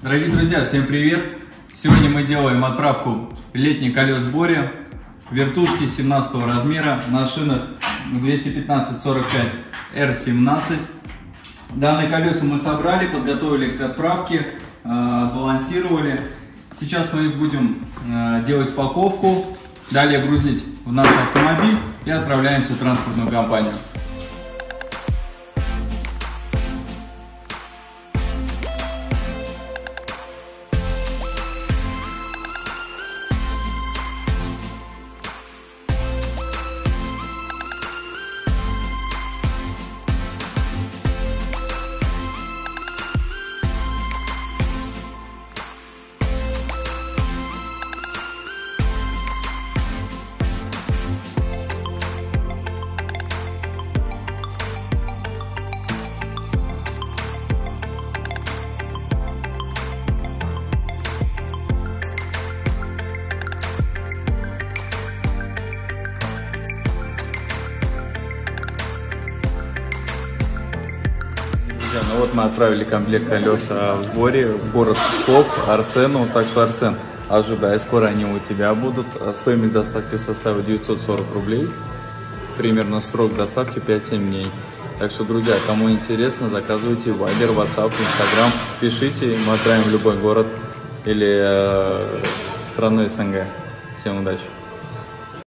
Дорогие друзья, всем привет! Сегодня мы делаем отправку летних колес Бори, вертушки 17 размера на шинах 215-45 R17. Данные колеса мы собрали, подготовили к отправке, э, балансировали. Сейчас мы их будем э, делать упаковку, далее грузить в наш автомобиль и отправляемся в транспортную компанию. Друзья, ну вот мы отправили комплект колеса в сборе в город Псков Арсену. Так что, Арсен, ожидай, скоро они у тебя будут. Стоимость доставки составит 940 рублей. Примерно срок доставки 5-7 дней. Так что, друзья, кому интересно, заказывайте Viber, WhatsApp, Instagram, пишите, мы отправим в любой город или э, страну СНГ. Всем удачи!